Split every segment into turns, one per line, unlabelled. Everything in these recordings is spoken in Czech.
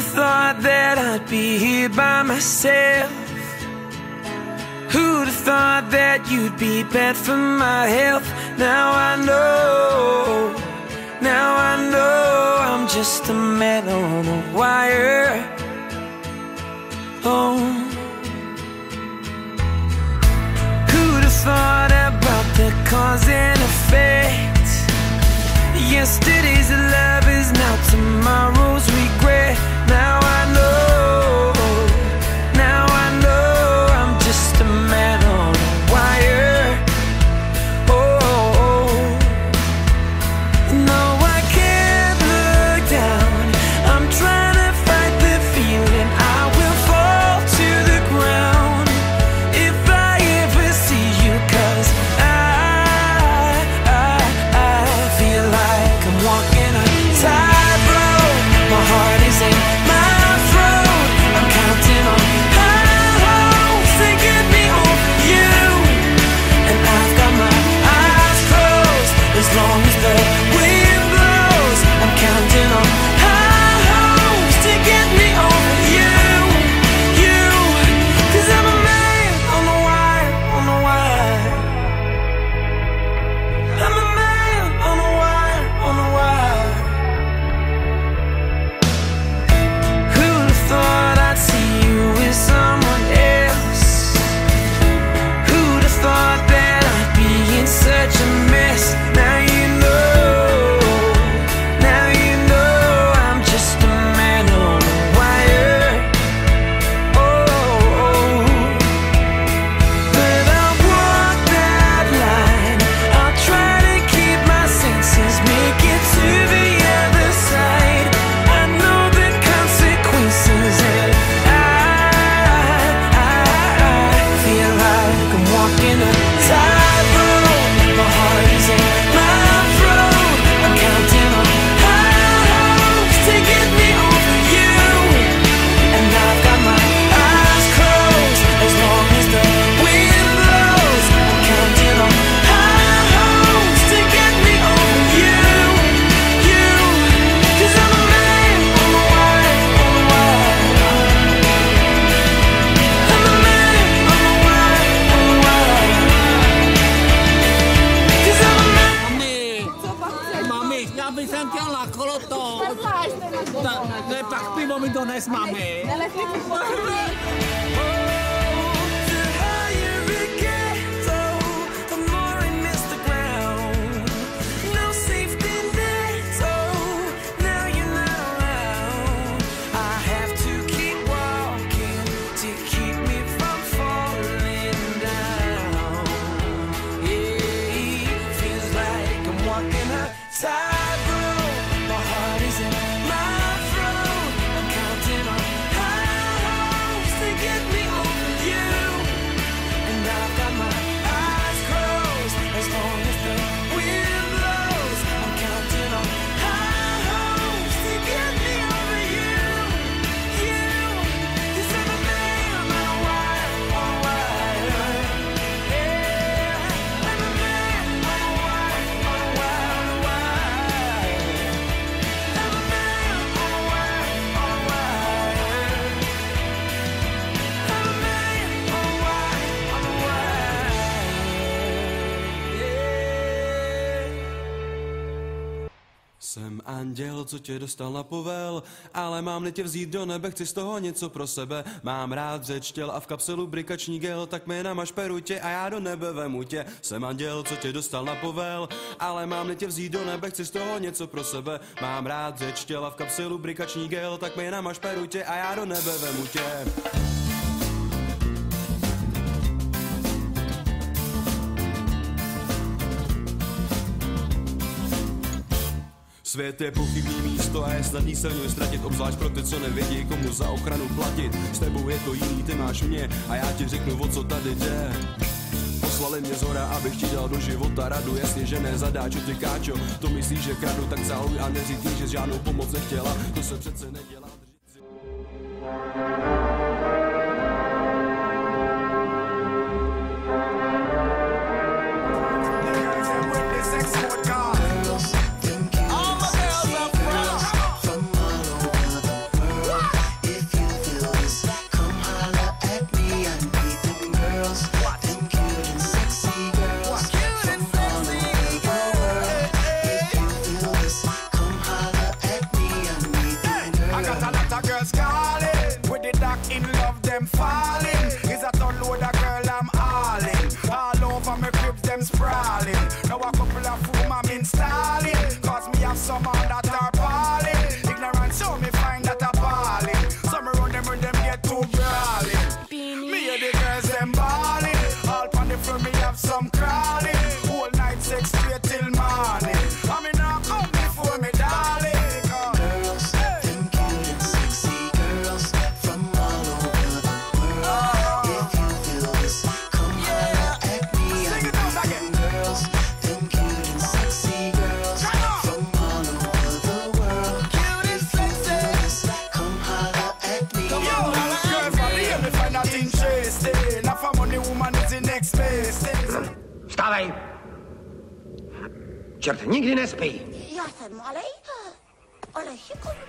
have thought that I'd be here by myself? Who'd have thought that you'd be bad for my health? Now I know, now I know I'm just a man on a wire. Oh, who'd have thought about the cause and effect? Yesterday's love is now tomorrow's regret.
Na kolo to. Ta, ne, pak pivo mi dones, mami.
Jsem anděl, co tě dostal na povel, ale mám tě vzít do nebe, chci z toho něco pro sebe. Mám rád řeč těl a v kapselu brikační gel, tak mi namaž perutě a já do nebe vemu tě. Jsem anděl, co tě dostal na povel, ale mám tě vzít do nebe, chci z toho něco pro sebe. Mám rád řeč těl a v kapselu brikační gel, tak mi namaž perutě a já do nebe vemu tě. Svět je pochybný místo a je snadný se v něm ztratit, obzvlášť pro ty, co nevědí, komu za ochranu platit. S tebou je to jiný, ty máš mě a já ti řeknu, o co tady jde. Poslali mě z hora, abych ti dal do života radu Jasně, že ne zadáčo, ty káčo To myslíš, že kradu, tak záluj a neříkni, že žádnou pomoc nechtěla To se přece nedělá držit
girls calling. With the dark in love, them falling.
Vstávej! Čert nikdy nespí.
Já jsem malej, ale šikovný.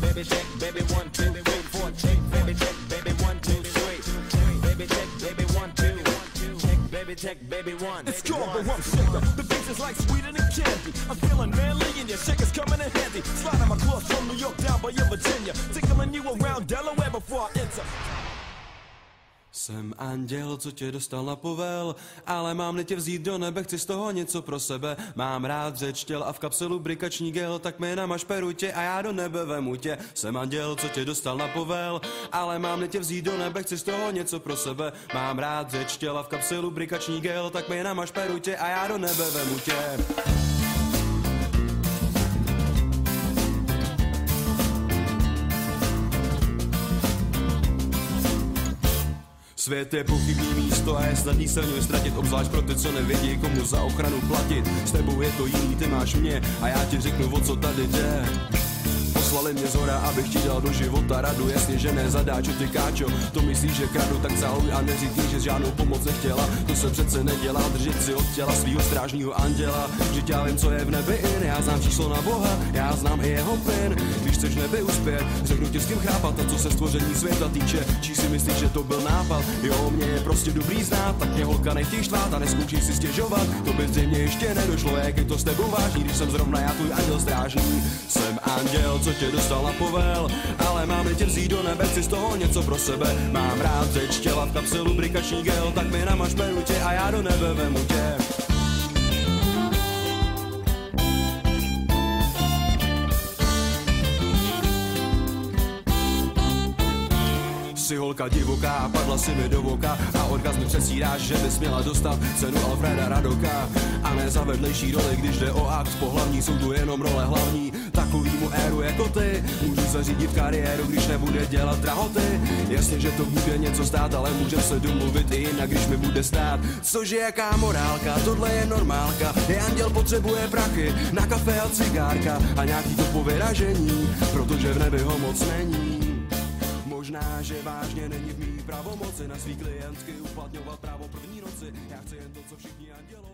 Baby check, baby one, two, three, four, check, baby check, baby one, two, three, check, baby check, baby one, two, check, baby check, baby one.
It's cold, but I'm shaker. Is like sweeter than candy. I'm feeling manly, and your shaker's coming in handy. Sliding my clothes from New York down by your Virginia. Tickling you around Delaware before I enter.
Jsem anděl, co tě dostal na povel, ale mám tě vzít do nebe, chci z toho něco pro sebe. Mám rád řeč těl a v kapselu brikační gel, tak mi namaž perutě a já do nebe vemu tě. Jsem anděl, co tě dostal na povel, ale mám tě vzít do nebe, chci z toho něco pro sebe. Mám rád řeč těl a v kapselu brikační gel, tak mi namaž perutě a já do nebe vemu tě. Svět je pochybný místo a je snadný se v něj ztratit, obzvlášť pro ty, co nevědí, komu za ochranu platit. S tebou je to jiný, ty máš mě a já ti řeknu, o co tady jde. Poslali mě zhora, abych ti dal do života radu. Jasně, že ne zadáčo ty káčo. To myslíš, že kradu, tak záluj a neříkni, že žádnou pomoc nechtěla. To se přece nedělá, držet si od těla svýho strážního anděla. Že já vím, co je v nebi in Já znám číslo na Boha, já znám i jeho pin. Když chceš nebi uspět, řeknu ti s kým chápat A co se stvoření světa týče, čí si myslíš, že to byl nápad? Jo, mě je prostě dobrý znát, tak mě holka nechtěj štvát A neskoušej si stěžovat, to by zřejmě ještě nedošlo Jak je to s tebou vážný, když jsem zrovna já tvůj anděl strážný. Jsem anděl, co tě dostal na povel Ale mám tě vzít do nebe, chci z toho něco pro sebe. Mám rád řeč těla v kapselu brikační gel Tak mi namaž perutě a já do nebe vemu tě Jsi holka divoká, padla si mi do voka. A orgazmy přesíráš, že bys měla dostat cenu Alfreda Radoka. A ne za vedlejší roli, když jde o akt. Pohlavní Jsou tu jenom role hlavní, takovýmu éru jako ty. Můžu zařídit kariéru, když nebude dělat drahoty. Jasně, že to bude něco stát, ale můžem se domluvit i jinak, když mi bude stát. Cože jaká morálka, tohle je normálka. Je anděl potřebuje prachy, na kafe a cigárka. A nějaký to povyražení, protože v nebi ho moc není Možná, že vážně není v mý pravomoci na svý klientky uplatňovat právo první noci. Já chci jen to, co všichni andělové.